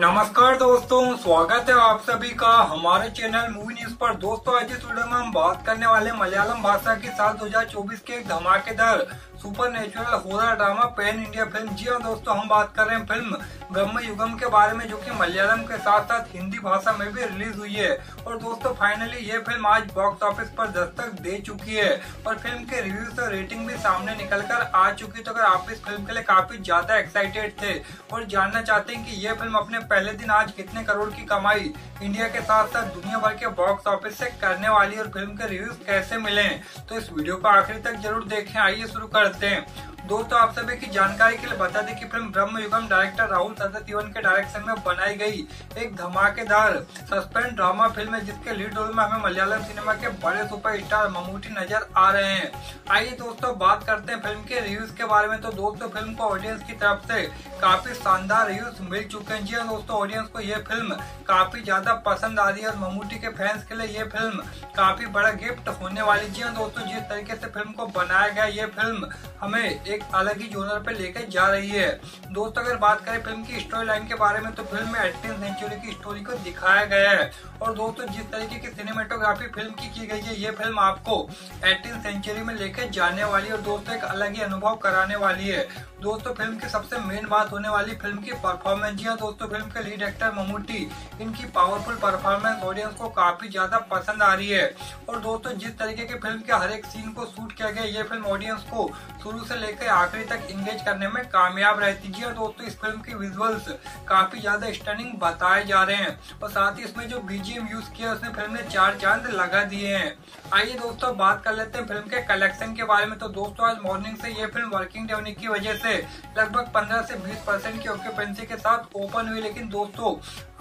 नमस्कार दोस्तों, स्वागत है आप सभी का हमारे चैनल मूवी न्यूज़ पर। दोस्तों, आज इस वीडियो में हम बात करने वाले मलयालम भाषा के साल 2024 के एक धमाकेदार supernatural horror drama pan India film. जी हाँ दोस्तों, हम बात कर रहे हैं फ़िल्म ब्रह्म युगम के बारे में, जो कि मलयालम के साथ साथ हिंदी भाषा में भी रिलीज़ हुई है। और दोस्तों फाइनली ये फ़िल्म आज बॉक्स ऑफ़िस पर दस्तक दे चुकी है। और फ़िल्म के रिव्यूज़ और रेटिंग भी सामने निकल कर आ चुकी तो अगर आप इस फ़िल्म के लिए काफ़ी ज़्यादा एक्साइटेड थे और जानना चाहते हैं की ये फ़िल्म अपने पहले दिन आज कितने करोड़ की कमाई इंडिया के साथ साथ दुनिया भर के बॉक्स ऑफ़िस से करने वाली और फ़िल्म के रिव्यूज़ कैसे मिले तो इस वीडियो को आखिर तक ज़रूर देखें। आइए शुरू करते हैं दोस्तों, आप सभी की जानकारी के लिए बता दें कि फ़िल्म ब्रह्म युगम डायरेक्टर राहुल सदतीवन के डायरेक्शन में बनाई गई एक धमाकेदार सस्पेंस ड्रामा फ़िल्म है, जिसके लीड रोल में हमें मलयालम सिनेमा के बड़े सुपरस्टार ममूटी नज़र आ रहे हैं। आइए दोस्तों, बात करते हैं फ़िल्म के रिव्यूज़ के बारे में। तो दोस्तों, फ़िल्म को ऑडियंस की तरफ़ से काफ़ी शानदार रिव्यूज़ मिल चुके हैं। जी हाँ दोस्तों ऑडियंस को ये फ़िल्म काफ़ी ज़्यादा पसंद आ रही है और ममूटी के फैंस के लिए ये फ़िल्म काफ़ी बड़ा गिफ्ट होने वाली जी हाँ दोस्तों, जिस तरीके से फ़िल्म को बनाया गया, ये फ़िल्म हमें एक एक अलग ही जोनर पे लेकर जा रही है। दोस्तों, अगर बात करें फ़िल्म की स्टोरी लाइन के बारे में तो फ़िल्म में एटीन सेंचुरी की स्टोरी को दिखाया गया है। और दोस्तों, जिस तरीके की सिनेमाटोग्राफी फ़िल्म की की गई है, ये फ़िल्म आपको एटीन सेंचुरी में लेकर जाने वाली और दोस्तों, एक अलग ही अनुभव कराने वाली है। दोस्तों फ़िल्म की सबसे मेन बात होने वाली फ़िल्म की परफॉर्मेंस जी हाँ दोस्तों फ़िल्म के लीड एक्टर ममूटी, इनकी पावरफुल परफॉर्मेंस ऑडियंस को काफ़ी ज़्यादा पसंद आ रही है। और दोस्तों, जिस तरीके की फ़िल्म के हर एक सीन को शूट किया गया, ये फ़िल्म ऑडियंस को शुरू से लेकर आखिरी तक इंगेज करने में कामयाब रहती जी। और दोस्तों, इस फ़िल्म की विजुअल्स काफ़ी ज़्यादा स्टनिंग बताए जा रहे हैं। और साथ ही इसमें जो बीजीएम यूज़ किया उसने फ़िल्म ने चार चाँद लगा दिए हैं। आइए दोस्तों, बात कर लेते हैं फ़िल्म के कलेक्शन के बारे में। तो दोस्तों, आज मॉर्निंग से ये फ़िल्म वर्किंग डे होने की वजह से लगभग 15 से 20 परसेंट की ऑक्यूपेंसी के साथ ओपन हुई। लेकिन दोस्तों,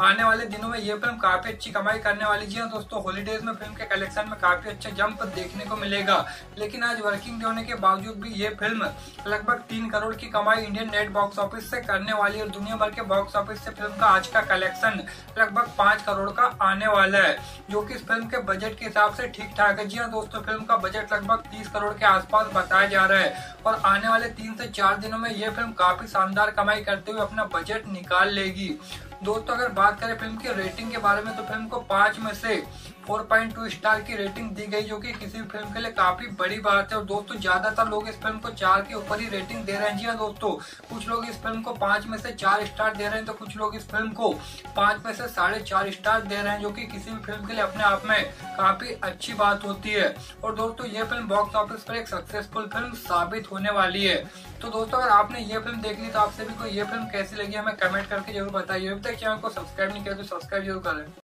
आने वाले दिनों में ये फ़िल्म काफ़ी अच्छी कमाई करने वाली जी। दोस्तों हॉलीडेज में फ़िल्म के कलेक्शन में काफ़ी अच्छा जंप देखने को मिलेगा। लेकिन आज वर्किंग डे होने के बावजूद भी ये फ़िल्म लगभग तीन करोड़ की कमाई इंडियन नेट बॉक्स ऑफ़िस से करने वाली और दुनिया भर के बॉक्स ऑफ़िस से फ़िल्म का आज का कलेक्शन लगभग पाँच करोड़ का आने वाला है, जो कि इस फ़िल्म के बजट के हिसाब से ठीक ठाक है। जी हाँ दोस्तों, फ़िल्म का बजट लगभग तीस करोड़ के आसपास बताया जा रहा है और आने वाले तीन से चार दिनों में ये फ़िल्म काफ़ी शानदार कमाई करते हुए अपना बजट निकाल लेगी। दोस्तों, अगर बात करें फ़िल्म की रेटिंग के बारे में तो फ़िल्म को पाँच में से 4.2 स्टार की रेटिंग दी गई, जो कि किसी भी फ़िल्म के लिए काफ़ी बड़ी बात है। और दोस्तों, ज़्यादातर लोग इस फ़िल्म को चार के ऊपर ही रेटिंग दे रहे हैं। जी हाँ दोस्तों, कुछ लोग इस फ़िल्म को पाँच में से चार स्टार दे रहे हैं तो कुछ लोग इस फ़िल्म को पाँच में से साढ़े चार स्टार दे रहे हैं, जो कि किसी भी फ़िल्म के लिए अपने आप में काफ़ी अच्छी बात होती है। और दोस्तों, ये फ़िल्म बॉक्स ऑफ़िस पर एक सक्सेसफुल फ़िल्म साबित होने वाली है। तो दोस्तों, अगर आपने ये फ़िल्म देख ली तो आप सभी को ये फ़िल्म कैसी लगी, हमें कमेंट करके ज़रूर बताइए। अभी तक चैनल को सब्सक्राइब नहीं किया तो सब्सक्राइब ज़रूर करें